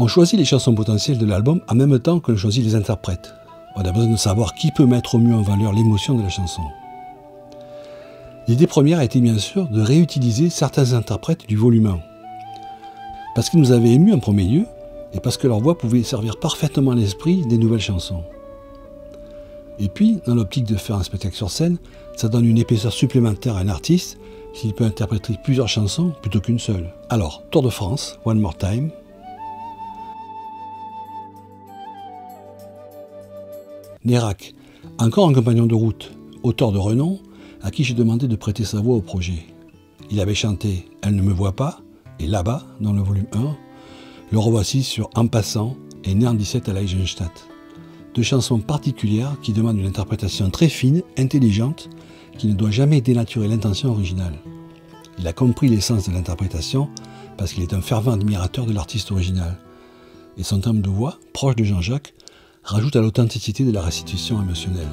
On choisit les chansons potentielles de l'album en même temps que l'on choisit les interprètes. On a besoin de savoir qui peut mettre au mieux en valeur l'émotion de la chanson. L'idée première a été bien sûr de réutiliser certains interprètes du volume 1. Parce qu'ils nous avaient émus en premier lieu, et parce que leur voix pouvait servir parfaitement l'esprit des nouvelles chansons. Et puis, dans l'optique de faire un spectacle sur scène, ça donne une épaisseur supplémentaire à un artiste s'il peut interpréter plusieurs chansons plutôt qu'une seule. Alors, Tour de France, One More Time. Nérac, encore un compagnon de route, auteur de renom, à qui j'ai demandé de prêter sa voix au projet. Il avait chanté Elle ne me voit pas et Là-bas, dans le volume 1, le revoici sur En passant et Né en 17 à l'Eisenstadt. Deux chansons particulières qui demandent une interprétation très fine, intelligente, qui ne doit jamais dénaturer l'intention originale. Il a compris l'essence de l'interprétation parce qu'il est un fervent admirateur de l'artiste original. Et son thème de voix, proche de Jean-Jacques, rajoute à l'authenticité de la restitution émotionnelle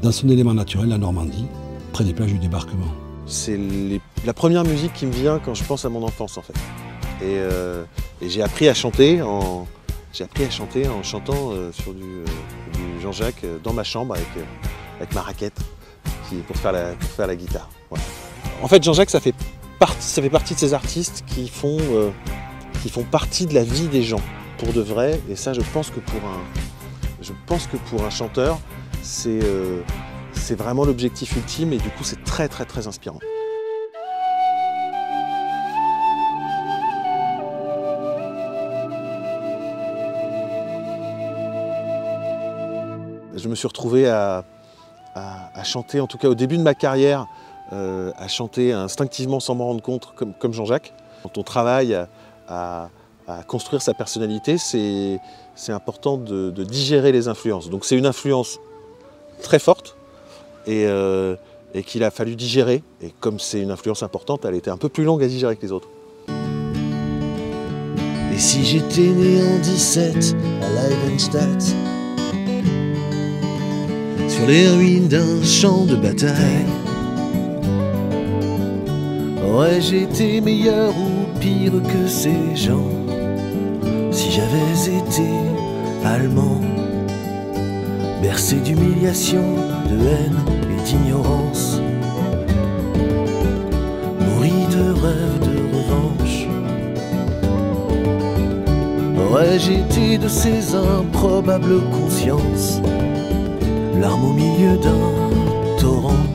dans son élément naturel, la Normandie, près des plages du débarquement. C'est la première musique qui me vient quand je pense à mon enfance en fait. Et, euh, j'ai appris à chanter en, j'ai appris à chanter en chantant euh, sur du, euh, Jean-Jacques dans ma chambre avec, avec ma raquette pour, faire la, faire la guitare. En fait, Jean-Jacques, ça fait, partie, ça fait partie de ces artistes qui font, qui font partie de la vie des gens pour de vrai. Et ça, je pense que pour un, je pense que pour un chanteur, euh, c'est vraiment l'objectif ultime et du coup c'est très très très inspirant. Je me suis retrouvé à, chanter, en tout cas au début de ma carrière, euh, à chanter instinctivement sans m'en rendre compte, comme, Jean-Jacques. Quand on travaille à, construire sa personnalité, c'est important de, digérer les influences. Donc c'est une influence très forte euh, et, qu'il a fallu digérer. Et comme c'est une influence importante, elle était un peu plus longue à digérer que les autres. Et si j'étais né en 17 à Leidenstadt, sur les ruines d'un champ de bataille, aurais-je été meilleur ou pire que ces gens? J'avais été allemand bercé d'humiliation, de haine et d'ignorance, nourri de rêves de revanche. Aurais-je été de ces improbables consciences, l'arme au milieu d'un torrent.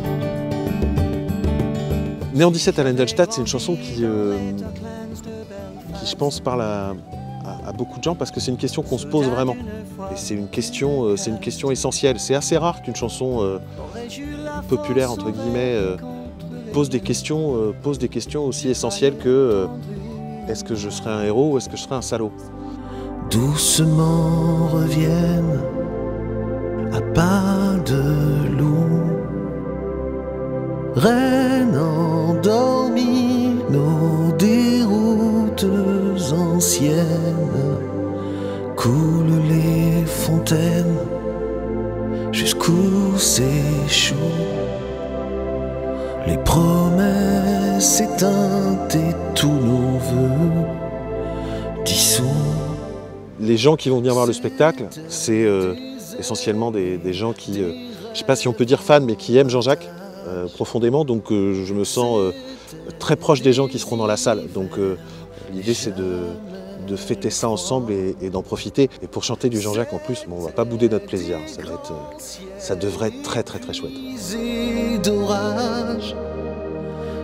Néant 17 à Lendelstadt, c'est une chanson qui, euh, qui, je pense, parle à, à beaucoup de gens parce que c'est une question qu'on se pose vraiment. Et c'est une question, euh, c'est une question essentielle. C'est assez rare qu'une chanson euh, populaire entre guillemets euh, pose des questions, pose des questions aussi essentielles que est-ce que je serai un héros ou est-ce que je serai un salaud? Doucement reviennent à pas de loup, reine endormie nos anciennes coulent les fontaines les promesses éteintes et tous nos voeux dissous. Les gens qui vont venir voir le spectacle, c'est euh, essentiellement des, gens qui, euh, je sais pas si on peut dire fans, mais qui aiment Jean-Jacques euh, profondément. Donc je me sens très proche des gens qui seront dans la salle. Donc l'idée c'est de, de fêter ça ensemble et, d'en profiter. Et pour chanter du Jean-Jacques en plus, bon, on va pas bouder notre plaisir. Ça, va être, ça devrait être très très très chouette.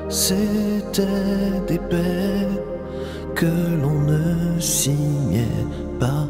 C'était des que l'on ne signait pas.